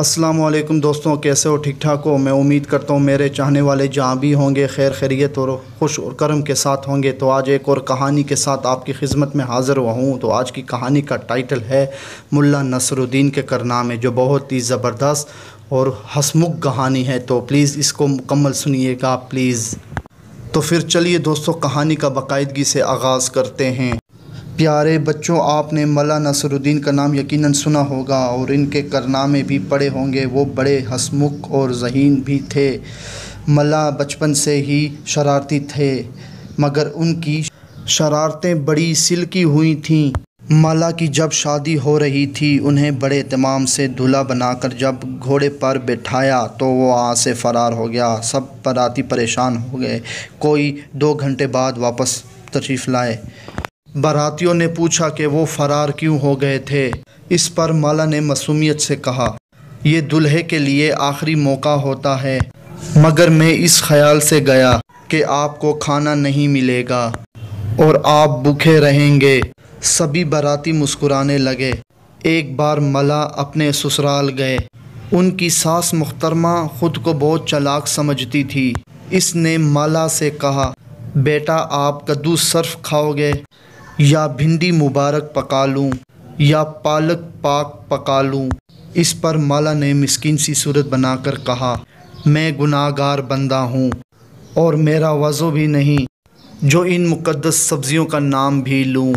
वालेकुम दोस्तों, कैसे हो? ठीक ठाक हो? मैं उम्मीद करता हूँ मेरे चाहने वाले जहाँ भी होंगे, खैर खैरियत और खुश और करम के साथ होंगे। तो आज एक और कहानी के साथ आपकी खिदमत में हाज़िर हुआ हूँ। तो आज की कहानी का टाइटल है, मुल्ला नसरुद्दीन के करनामे, जो बहुत ही ज़बरदस्त और हसमुख कहानी है। तो प्लीज़ इसको मुकम्मल सुनिएगा, प्लीज़। तो फिर चलिए दोस्तों, कहानी का बाकायदगी से आगाज़ करते हैं। प्यारे बच्चों, आपने मला नसरुद्दीन का नाम यकीनन सुना होगा और इनके करनामे भी पढ़े होंगे। वो बड़े हसमुख और जहीन भी थे। मला बचपन से ही शरारती थे, मगर उनकी शरारतें बड़ी सिल्की हुई थीं। माला की जब शादी हो रही थी, उन्हें बड़े तमाम से दूल्हा बनाकर जब घोड़े पर बैठाया तो वो वहाँ से फ़रार हो गया। सब बराती परेशान हो गए। कोई दो घंटे बाद वापस तशरीफ़ लाए। बारातियों ने पूछा कि वो फ़रार क्यों हो गए थे? इस पर माला ने मसूमियत से कहा यह दुल्हे के लिए आखिरी मौका होता है। मगर मैं इस ख्याल से गया कि आपको खाना नहीं मिलेगा और आप भूखे रहेंगे। सभी बाराती मुस्कुराने लगे। एक बार मला अपने ससुराल गए। उनकी सास मुख्तरमा ख़ुद को बहुत चलाक समझती थी। इसने माला से कहा, बेटा, आप कद्दू सर्फ खाओगे? या भिंडी मुबारक पका लूँ, या पालक पाक पका लूँ। इस पर माला ने मिस्किन सी सूरत बनाकर कहा, मैं गुनाहगार बंदा हूँ और मेरा वज़ो भी नहीं, जो इन मुक़दस सब्ज़ियों का नाम भी लूँ।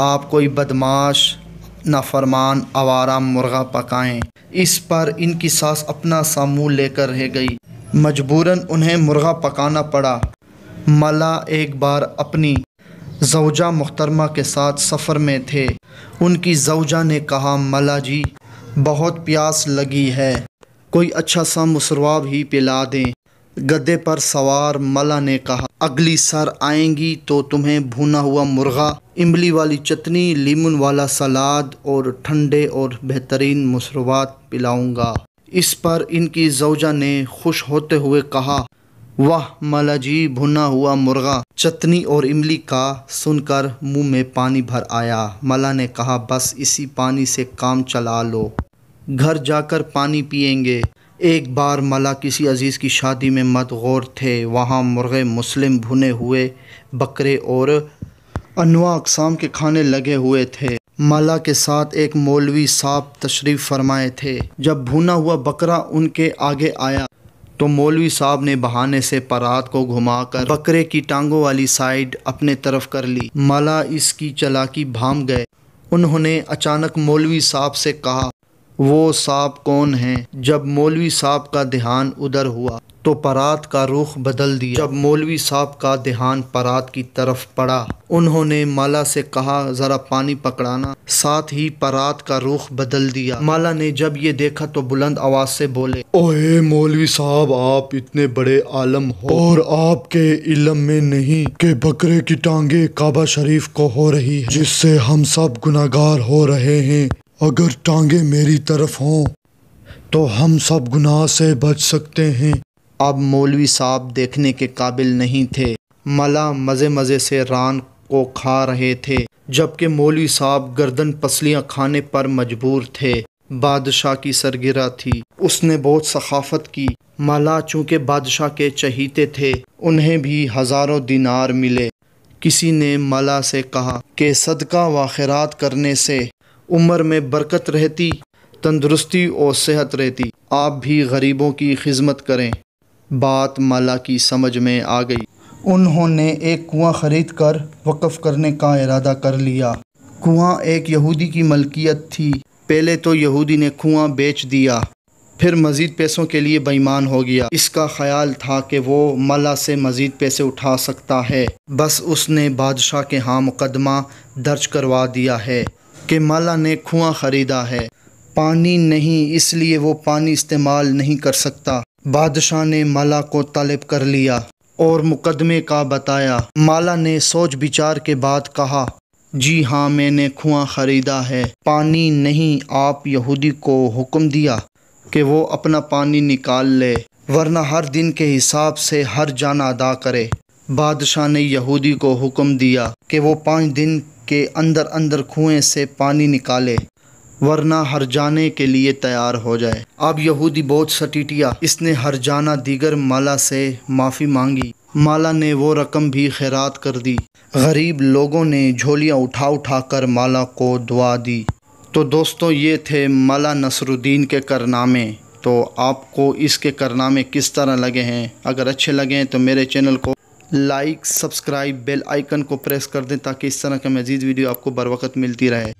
आप कोई बदमाश, नाफरमान, आवारा, मुर्गा पकाएँ। इस पर इनकी सास अपना सामूल लेकर रह गई। मजबूरन उन्हें मुर्गा पकाना पड़ा। मला एक बार अपनी जौजा मुख्तरमा के साथ सफ़र में थे। उनकी जौजा ने कहा मला जी, बहुत प्यास लगी है। कोई अच्छा सा मुसरवाब ही पिला दें। गद्दे पर सवार मला ने कहा, अगली सर आएँगी तो तुम्हें भुना हुआ मुर्गा, इमली वाली चटनी, लीमन वाला सलाद और ठंडे और बेहतरीन मुसरवात पिलाऊँगा। इस पर इनकी जौजा ने खुश होते हुए कहा वाह, मला जी, भुना हुआ मुर्गा। चटनी और इमली का सुनकर मुँह में पानी भर आया। मला ने कहा, बस इसी पानी से काम चला लो। घर जाकर पानी पियेंगे एक बार मला किसी अज़ीज़ की शादी में मदगौर थे। वहाँ मुर्गे मुस्लिम भुने हुए, बकरे और अनवा अकसाम के खाने लगे हुए थे। मला के साथ एक मौलवी साहब तशरीफ़ फरमाए थे। जब भुना हुआ बकरा उनके आगे आया तो मौलवी साहब ने बहाने से परात को घुमाकर बकरे की टांगों वाली साइड अपने तरफ़ कर ली। माला इसकी चलाकी भाम गए। उन्होंने अचानक मौलवी साहब से कहा वो साहब कौन हैं? जब मौलवी साहब का ध्यान उधर हुआ तो परात का रुख बदल दिया। जब मौलवी साहब का ध्यान परात की तरफ़ पड़ा, उन्होंने माला से कहा, ज़रा पानी पकड़ाना। साथ ही परात का रुख बदल दिया। माला ने जब ये देखा तो बुलंद आवाज़ से बोले ओए मौलवी साहब, आप इतने बड़े आलम हो, और आपके इलम में नहीं, कि बकरे की टांगे काबा शरीफ को हो रही है, जिससे हम सब गुनागार हो रहे हैं। अगर टांगे मेरी तरफ़ हों तो हम सब गुनाह से बच सकते हैं। अब मौलवी साहब देखने के काबिल नहीं थे। मला मज़े मज़े से रान को खा रहे थे, जबकि मौलवी साहब गर्दन पसलियाँ खाने पर मजबूर थे। बादशाह की सरगिरा थी। उसने बहुत सखाफत की। मला चूँकि बादशाह के चहीते थे, उन्हें भी हज़ारों दिनार मिले। किसी ने मला से कहा कि सदका व खैरात करने से उम्र में बरकत रहती, तंदुरुस्ती और सेहत रहती। आप भी गरीबों की खिदमत करें। बात माला की समझ में आ गई। उन्होंने एक कुआँ ख़रीद कर वक़फ़ करने का इरादा कर लिया। कुआँ एक यहूदी की मलकियत थी। पहले तो यहूदी ने कुआँ बेच दिया। फिर मज़ीद पैसों के लिए बेईमान हो गया। इसका ख्याल था कि वो मला से मज़ीद पैसे उठा सकता है। बस उसने बादशाह के हाँ मुकदमा दर्ज करवा दिया है। कि माला ने कुआँ ख़रीदा है। पानी नहीं, इसलिए वो पानी इस्तेमाल नहीं कर सकता। बादशाह ने माला को तलब कर लिया और मुकदमे का बताया। माला ने सोच विचार के बाद कहा, जी हाँ मैंने कुआँ ख़रीदा है। पानी नहीं, आप यहूदी को हुक्म दिया कि वो अपना पानी निकाल ले, वरना हर दिन के हिसाब से हर जान अदा करे। बादशाह ने यहूदी को हुक्म दिया कि वो पाँच दिन के अंदर अंदर कुएँ से पानी निकाले, वरना हर जाने के लिए तैयार हो जाए। अब यहूदी बहुत सटीटिया, इसने हर जाना दीगर माला से माफ़ी मांगी। माला ने वो रकम भी खैरात कर दी। गरीब लोगों ने झोलियाँ उठा उठा कर माला को दुआ दी। तो दोस्तों, ये थे माला नसरुद्दीन के करनामे। तो आपको इसके करनामे किस तरह लगे हैं? अगर अच्छे लगे हैं तो मेरे चैनल को लाइक, सब्सक्राइब, बेल आइकन को प्रेस कर दें ताकि इस तरह का मज़ीद वीडियो आपको बर वक्त मिलती रहे।